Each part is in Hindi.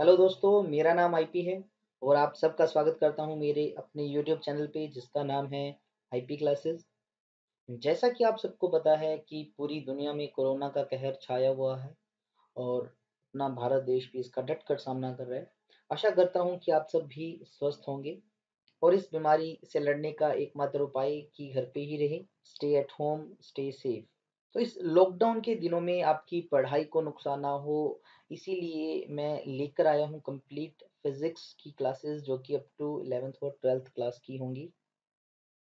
हेलो दोस्तों, मेरा नाम आईपी है और आप सबका स्वागत करता हूँ मेरे अपने यूट्यूब चैनल पे, जिसका नाम है आईपी क्लासेस जैसा कि आप सबको पता है कि पूरी दुनिया में कोरोना का कहर छाया हुआ है और अपना भारत देश भी इसका डट कर सामना कर रहा है। आशा करता हूँ कि आप सब भी स्वस्थ होंगे और इस बीमारी से लड़ने का एकमात्र उपाय कि घर पे ही रहे stay at home stay safe तो इस लॉकडाउन के दिनों में आपकी पढ़ाई को नुकसान ना हो इसीलिए मैं लेकर आया हूँ कंप्लीट फिजिक्स की क्लासेस जो कि अप टू इलेवेंथ और ट्वेल्थ क्लास की होंगी।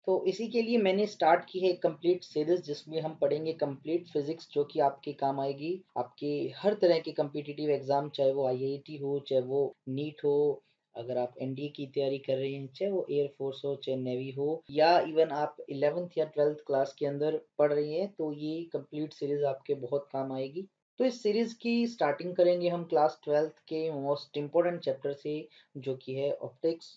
तो इसी के लिए मैंने स्टार्ट की है एक कंप्लीट सीरीज़ जिसमें हम पढ़ेंगे कंप्लीट फिजिक्स जो कि आपके काम आएगी। आपके हर तरह के कम्पिटिटिव एग्ज़ाम चाहे वो आईआईटी हो, चाहे वो नीट हो, अगर आप एनडीए की तैयारी कर रहे हैं, चाहे वो एयरफोर्स हो, चाहे नेवी हो, या इवन आप इलेवेंथ या ट्वेल्थ क्लास के अंदर पढ़ रही हैं तो ये कंप्लीट सीरीज़ आपके बहुत काम आएगी। तो इस सीरीज़ की स्टार्टिंग करेंगे हम क्लास ट्वेल्थ के मोस्ट इम्पोर्टेंट चैप्टर से, जो कि है ऑप्टिक्स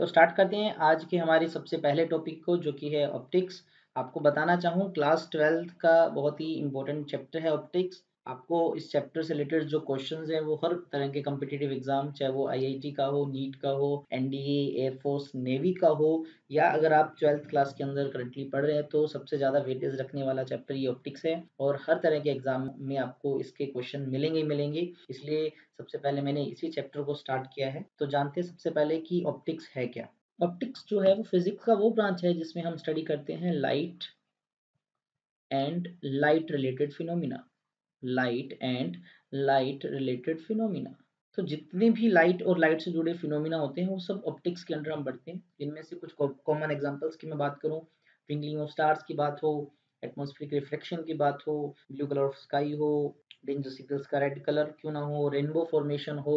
तो स्टार्ट करते हैं आज के हमारे सबसे पहले टॉपिक को, जो कि है ऑप्टिक्स आपको बताना चाहूँ क्लास ट्वेल्थ का बहुत ही इम्पोर्टेंट चैप्टर है ऑप्टिक्स आपको इस चैप्टर से रिलेटेड जो क्वेश्चंस हैं, वो हर तरह के कम्पिटिटिव एग्ज़ाम चाहे वो आईआईटी का हो नीट का हो एनडीए एयरफोर्स नेवी का हो, या अगर आप ट्वेल्थ क्लास के अंदर करंटली पढ़ रहे हैं तो सबसे ज़्यादा वेटेज रखने वाला चैप्टर ये ऑप्टिक्स है और हर तरह के एग्ज़ाम में आपको इसके क्वेश्चन मिलेंगे ही मिलेंगे। इसलिए सबसे पहले मैंने इसी चैप्टर को स्टार्ट किया है। तो जानते हैं सबसे पहले कि ऑप्टिक्स है क्या। ऑप्टिक्स जो है वो फिजिक्स का वो ब्रांच है जिसमें हम स्टडी करते हैं light and light related phenomena light and light related phenomena तो जितने भी लाइट और लाइट से जुड़े फिनोमिना होते हैं, वो सब ऑप्टिक्स के अंडर हम बढ़ते हैं। इनमें से कुछ कॉमन एग्जांपल्स की मैं बात करूँ ट्विंकलिंग ऑफ़ स्टार्स की बात हो एटमोस्फिक रिफ्लेक्शन की बात हो ब्लू कलर ऑफ़ स्काई हो डेंजर सिकल्स का रेड कलर क्यों ना हो रेनबो फॉर्मेशन हो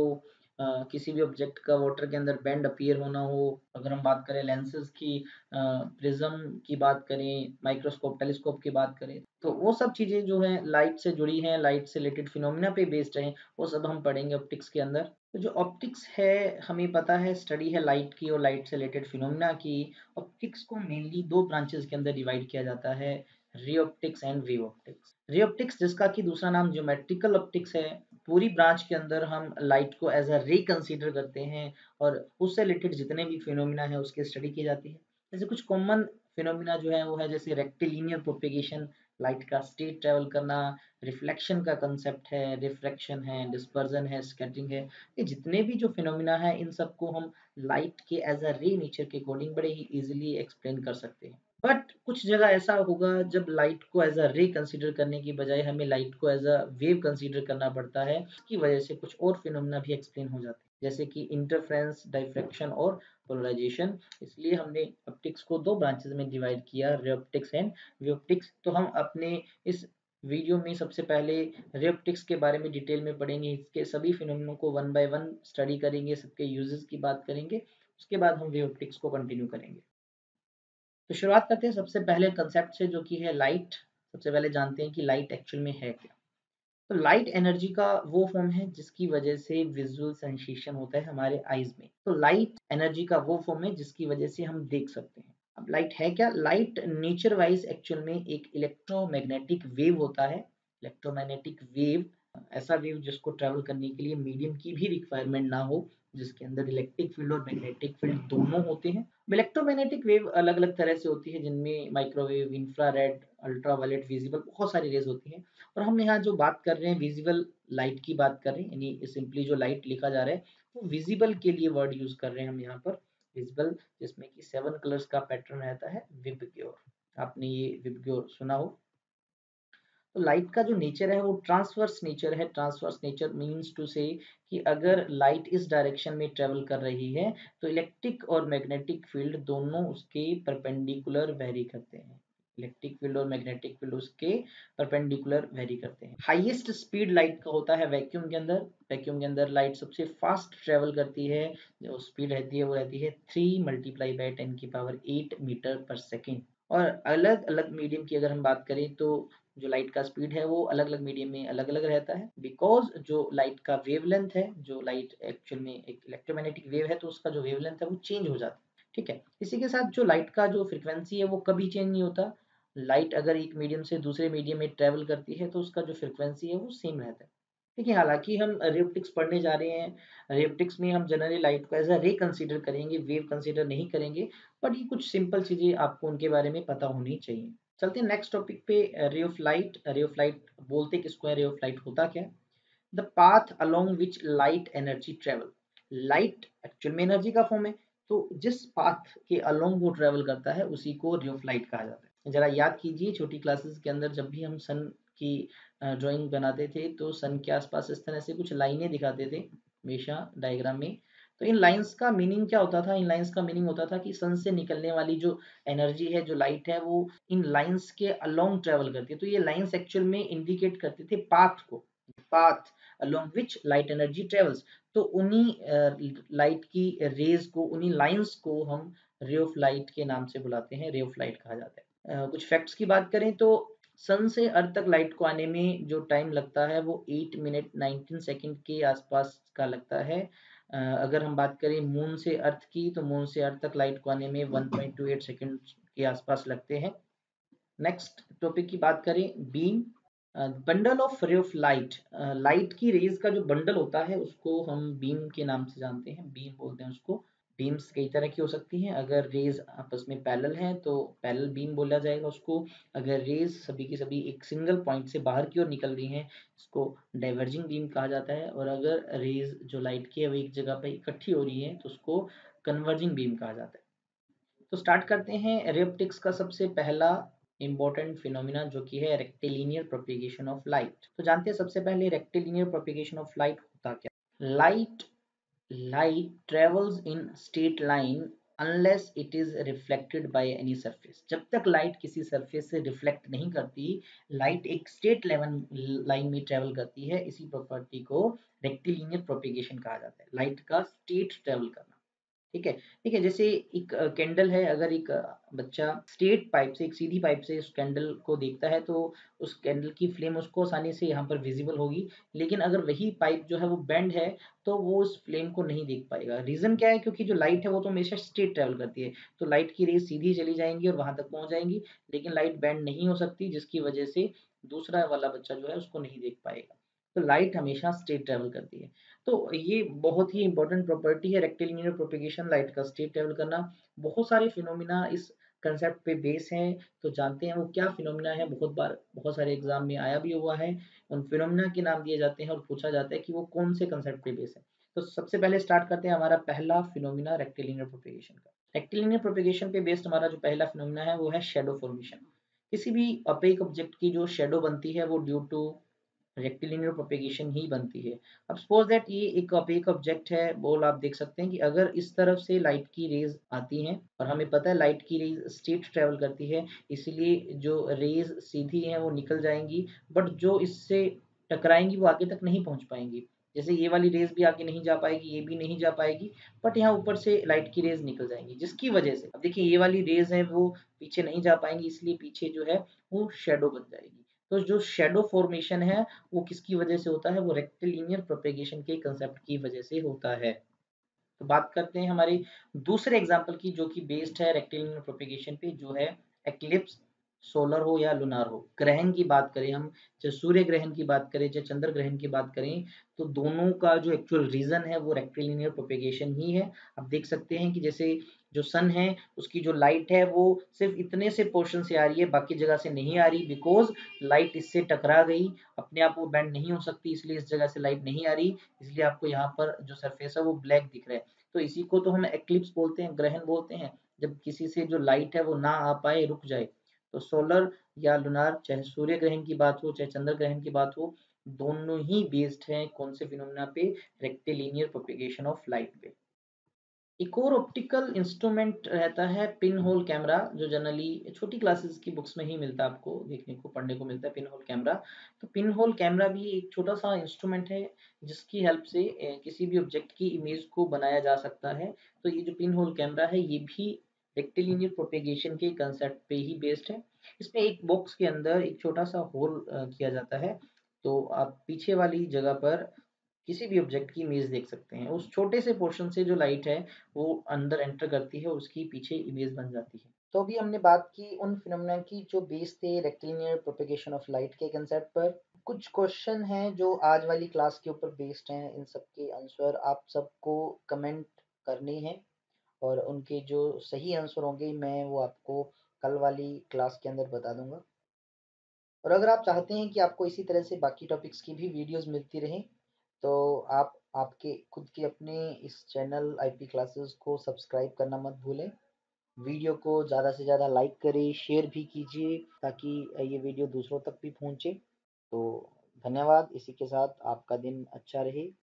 किसी भी ऑब्जेक्ट का वाटर के अंदर बैंड अपीयर होना हो, अगर हम बात करें लेंसेज की प्रिज्म की बात करें माइक्रोस्कोप टेलीस्कोप की बात करें तो वो सब चीज़ें जो है लाइट से जुड़ी हैं लाइट से रिलेटेड फिनोमिना पे बेस्ड हैं, वो सब हम पढ़ेंगे ऑप्टिक्स के अंदर। तो जो ऑप्टिक्स है, हमें पता है स्टडी है लाइट की और लाइट से रिलेटेड फिनोमिना की। ऑप्टिक्स को मेनली दो ब्रांचेस के अंदर डिवाइड किया जाता है ray optics and wave optics ray optics जिसका कि दूसरा नाम ज्योमेट्रिकल ऑप्टिक्स है, पूरी ब्रांच के अंदर हम लाइट को एज अ रे कंसीडर करते हैं और उससे रिलेटेड जितने भी फिनोमिना है उसकी स्टडी की जाती है। जैसे कुछ कॉमन फिनोमिना जो है, वो है, जैसे रेक्टिलीनियर प्रोपेगेशन लाइट का स्टेट ट्रेवल करना रिफ्लेक्शन का कंसेप्ट है रिफ्लेक्शन है डिस्पर्जन है स्कैटरिंग है। ये जितने भी जो फिनोमिना है, इन सबको हम लाइट के एज अ रे नेचर के अकॉर्डिंग बड़े ही इजिली एक्सप्लेन कर सकते हैं। बट कुछ जगह ऐसा होगा जब लाइट को एज अ रे कंसीडर करने की बजाय हमें लाइट को एज अ वेव कंसीडर करना पड़ता है, इसकी वजह से कुछ और फिनोमिना भी एक्सप्लेन हो जाते हैं। जैसे कि इंटरफ्रेंस डाइफ्रेक्शन और पोलराइजेशन इसलिए हमने ऑप्टिक्स को दो ब्रांचेस में डिवाइड किया रे ऑप्टिक्स एंड वे ऑप्टिक्स तो हम अपने इस वीडियो में सबसे पहले रे ऑप्टिक्स के बारे में डिटेल में पढ़ेंगे। इसके सभी फिनोमिनों को वन बाय वन स्टडी करेंगे, सबके यूजेस की बात करेंगे। उसके बाद हम वे ऑप्टिक्स को कंटिन्यू करेंगे। तो शुरुआत करते हैं सबसे पहले कंसेप्ट से जो कि है लाइट सबसे पहले जानते हैं कि लाइट एक्चुअल में है क्या। तो लाइट एनर्जी का वो फॉर्म है जिसकी वजह से विजुअल सेंसेशन होता है हमारे आईज में। तो लाइट एनर्जी का वो फॉर्म है जिसकी वजह से हम देख सकते हैं। अब लाइट है क्या? लाइट नेचर वाइज एक्चुअल में एक इलेक्ट्रोमैग्नेटिक वेव होता है। इलेक्ट्रोमैग्नेटिक वेव ऐसा वेव जिसको ट्रेवल करने के लिए मीडियम की भी रिक्वायरमेंट ना हो। जिसके अंदर इलेक्ट्रिक फ़ील्ड और मैग्नेटिक फ़ील्ड दोनों होते हैं। इलेक्ट्रोमैग्नेटिक वेव अलग अलग तरह से होती है, जिनमें माइक्रोवेव इंफ्रारेड अल्ट्रावायलेट विजिबल बहुत सारी रेज होती हैं। और हम यहाँ जो बात कर रहे हैं विजिबल लाइट की बात कर रहे हैं, यानी सिंपली जो लाइट लिखा जा रहा है, वो विजिबल के लिए वर्ड यूज़ कर रहे हैं हम यहाँ पर। विजिबल जिसमें कि सेवन कलर्स का पैटर्न रहता है विबग्योर आपने ये विबग्योर सुना हो। तो लाइट का जो नेचर है, वो ट्रांसवर्स नेचर है। Transverse nature means to say कि अगर लाइट इस डायरेक्शन में ट्रेवल कर रही है तो इलेक्ट्रिक और मैग्नेटिक फ़ील्ड दोनों उसके परपेंडिकुलर वेरी करते हैं। इलेक्ट्रिक फ़ील्ड और मैग्नेटिक फ़ील्ड उसके परपेंडिकुलर वेरी करते हैं। हाईएस्ट स्पीड लाइट का होता है वैक्यूम के अंदर। वैक्यूम के अंदर लाइट सबसे फास्ट ट्रेवल करती है। जो स्पीड रहती है, वो रहती है थ्री मल्टीप्लाई बाई टेन की power eight metre per second और अलग अलग मीडियम की अगर हम बात करें तो जो लाइट का स्पीड है, वो अलग अलग मीडियम में अलग अलग रहता है। बिकॉज़ जो लाइट का वेवलेंथ है, जो लाइट एक्चुअल में एक इलेक्ट्रोमैग्नेटिक वेव है तो उसका जो वेवलेंथ है, वो चेंज हो जाता है। ठीक है? इसी के साथ जो लाइट का जो फ्रिक्वेंसी है, वो कभी चेंज नहीं होता। लाइट अगर एक मीडियम से दूसरे मीडियम में ट्रेवल करती है तो उसका जो फ्रिक्वेंसी है, वो सेम रहता है। देखिए, हालाँकि हम रेप्टिक्स पढ़ने जा रहे हैं रेप्टिक्स में हम जनरली लाइट को एज अ रे कंसीडर करेंगे वेव कंसीडर नहीं करेंगे बट ये कुछ सिंपल चीज़ें आपको उनके बारे में पता होनी चाहिए। चलते हैं नेक्स्ट टॉपिक पे ray of light ray of light बोलते किसको है रे ऑफ़ लाइट होता क्या? The path along which light energy travel light actual में एनर्जी का फॉर्म है तो जिस पाथ के अलोंग वो ट्रेवल करता है, उसी को रे ऑफ़ लाइट कहा जाता है। जरा याद कीजिए, छोटी क्लासेस के अंदर जब भी हम सन की ड्राइंग बनाते थे तो सन के आसपास इस तरह से कुछ लाइनें दिखाते थे, हमेशा डायग्राम में। तो इन लाइंस का मीनिंग क्या होता था? इन लाइंस का मीनिंग होता था कि सन से निकलने वाली जो एनर्जी है, जो लाइट है, वो इन लाइंस के अलोंग ट्रेवल करती है। तो ये लाइंस एक्चुअल में इंडिकेट करते थे पाथ को। Path along which light energy travels तो उन्हीं लाइट की रेज को, उन्हीं लाइंस को हम रे ऑफ़ लाइट के नाम से बुलाते हैं। रे ऑफ़ लाइट कहा जाता है। कुछ फैक्ट्स की बात करें तो सन से अर्थ तक लाइट को आने में जो टाइम लगता है वो 8 मिनट 19 सेकंड के आसपास का लगता है। अगर हम बात करें मून से अर्थ की तो मून से अर्थ तक लाइट को आने में 1.28 सेकंड के आसपास लगते हैं। नेक्स्ट टॉपिक की बात करें, beam. Bundle of ray, of light. Light की रेज का जो बंडल होता है, उसको हम बीम के नाम से जानते हैं, बीम बोलते हैं उसको। बीम्स कई तरह की हो सकती हैं। अगर रेज आपस में पैरेलल हैं तो पैरेलल बीम बोला जाएगा उसको। अगर रेज सभी की सभी एक सिंगल पॉइंट से बाहर की ओर निकल रही हैं, इसको डाइवर्जिंग बीम कहा जाता है। और अगर रेज जो लाइट की है, वो एक जगह पर इकट्ठी हो रही है तो उसको कन्वर्जिंग बीम कहा जाता है। तो स्टार्ट करते हैं। रेप्टिक्स का सबसे पहला इंपॉर्टेंट फिनोमिना जो कि है रेक्टिलीनियर प्रोपिगेशन ऑफ़ लाइट तो जानते हैं सबसे पहले रेक्टिलीनियर प्रोपिगेशन ऑफ़ लाइट होता क्या light light travels in straight line unless it is reflected by any surface. जब तक लाइट किसी सरफेस से रिफ्लेक्ट नहीं करती लाइट एक स्ट्रेट लेवल लाइन में ट्रेवल करती है, इसी प्रॉपर्टी को रेक्टिलिनियर प्रोपिगेशन कहा जाता है। लाइट का स्ट्रेट ट्रेवल करना। ठीक है? ठीक है जैसे एक कैंडल है, अगर एक बच्चा स्ट्रेट पाइप से, एक सीधी पाइप से उस कैंडल को देखता है तो उस कैंडल की फ्लेम उसको आसानी से यहाँ पर विजिबल होगी। लेकिन अगर वही पाइप जो है वो बेंड है तो वो उस फ्लेम को नहीं देख पाएगा। रीज़न क्या है? क्योंकि जो लाइट है, वो तो हमेशा स्ट्रेट ट्रेवल करती है। तो लाइट की रेस सीधी चली जाएँगी और वहाँ तक पहुँच जाएँगी, लेकिन लाइट बैंड नहीं हो सकती, जिसकी वजह से दूसरा वाला बच्चा जो है, उसको नहीं देख पाएगा। तो लाइट हमेशा स्ट्रेट ट्रेवल करती है। तो ये बहुत ही इंपॉर्टेंट प्रॉपर्टी है रेक्टिलिनियर प्रोपिगेशन लाइट का स्टेट ट्रेवल करना। बहुत सारे फिनोमिना इस कंसेप्ट पे बेस हैं। तो जानते हैं वो क्या फिनोमिना है? बहुत बार, बहुत सारे एग्ज़ाम में आया भी हुआ है। उन फिनोमिना के नाम दिए जाते हैं और पूछा जाता है कि वो कौन से कंसेप्ट पे बेस है। तो सबसे पहले स्टार्ट करते हैं हमारा पहला फिनोमिना रेक्टिलिनियर प्रोपिगेशन का। रेक्टिलिनियर प्रोपिगेशन पे बेस्ड हमारा जो पहला फिनोमिना है वो है शेडो फॉर्मेशन किसी भी अपेक ऑब्जेक्ट की जो शेडो बनती है वो ड्यू टू रेक्टिलिनियर प्रोपेगेशन ही बनती है। अब सपोज़ दैट ये एक एक ऑब्जेक्ट है, बोल आप देख सकते हैं कि अगर इस तरफ़ से लाइट की रेज आती हैं और हमें पता है लाइट की रेज स्ट्रेट ट्रेवल करती है, इसलिए जो रेज सीधी हैं वो निकल जाएँगी बट जो इससे टकराएँगी वो आगे तक नहीं पहुँच पाएँगी। जैसे ये वाली रेज भी आगे नहीं जा पाएगी, ये भी नहीं जा पाएगी बट यहाँ ऊपर से लाइट की रेज निकल जाएँगी, जिसकी वजह से। अब देखिए ये वाली रेज है वो पीछे नहीं जा पाएँगी, इसलिए पीछे जो है वो शेडो बन जाएगी। तो जो शेडो फॉर्मेशन है, वो किसकी वजह से होता है? वो रेक्टिलिनियर प्रोपेगेशन के कंसेप्ट की वजह से होता है। तो बात करते हैं हमारे दूसरे एग्ज़ाम्पल की, जो कि बेस्ड है रेक्टिलिनियर प्रोपेगेशन पे, जो है एक्लिप्स सोलर हो या लुनार हो। ग्रहण की बात करें हम, चाहे सूर्य ग्रहण की बात करें, चाहे चंद्र ग्रहण की बात करें तो दोनों का जो एक्चुअल रीजन है, वो रेक्टिलिनियर प्रोपेगेशन ही है। आप देख सकते हैं कि जैसे जो सन है, उसकी जो लाइट है, वो सिर्फ़ इतने से पोर्शन से आ रही है, बाकी जगह से नहीं आ रही बिकॉज़ लाइट इससे टकरा गई। अपने आप वो बैंड नहीं हो सकती, इसलिए इस जगह से लाइट नहीं आ रही। इसलिए आपको यहाँ पर जो सरफेस है, वो ब्लैक दिख रहा है। तो इसी को तो हम एक्लिप्स बोलते हैं, ग्रहण बोलते हैं। जब किसी से जो लाइट है, वो ना आ पाए, रुक जाए। तो सोलर या लुनार चाहे सूर्य ग्रहण की बात हो, चाहे चंद्र ग्रहण की बात हो, दोनों ही बेस्ड हैं कौन से फिनोमिना पे? रेक्टिलिनियर प्रोपिगेशन ऑफ़ लाइट पे। एक और ऑप्टिकल इंस्ट्रूमेंट रहता है पिन होल कैमरा जो जनरली छोटी क्लासेस की बुक्स में ही मिलता है आपको, देखने को, पढ़ने को मिलता है पिन होल कैमरा तो पिन होल कैमरा भी एक छोटा सा इंस्ट्रूमेंट है, जिसकी हेल्प से किसी भी ऑब्जेक्ट की इमेज को बनाया जा सकता है। तो ये जो पिन होल कैमरा है, ये भी रेक्टिलिनियर प्रोपेगेशन के कंसेप्ट पे ही बेस्ड है। इसमें एक बॉक्स के अंदर एक छोटा सा होल किया जाता है। तो आप पीछे वाली जगह पर किसी भी ऑब्जेक्ट की इमेज देख सकते हैं। उस छोटे से पोर्शन से जो लाइट है, वो अंदर एंटर करती है उसकी पीछे इमेज बन जाती है। तो अभी हमने बात की उन फिनोमिना की जो बेस थे रेक्टिलिनियर प्रोपेगेशन ऑफ़ लाइट के कंसेप्ट पर। कुछ क्वेश्चन हैं जो आज वाली क्लास के ऊपर बेस्ड हैं, इन सब के आंसर आप सबको कमेंट करने हैं और उनके जो सही आंसर होंगे, मैं वो आपको कल वाली क्लास के अंदर बता दूँगा। और अगर आप चाहते हैं कि आपको इसी तरह से बाकी टॉपिक्स की भी वीडियोस मिलती रहें तो आप, आपके, खुद के अपने इस चैनल आईपी क्लासेस को सब्सक्राइब करना मत भूलें। वीडियो को ज़्यादा से ज़्यादा लाइक करें, शेयर भी कीजिए ताकि ये वीडियो दूसरों तक भी पहुँचे। तो धन्यवाद, इसी के साथ आपका दिन अच्छा रहे।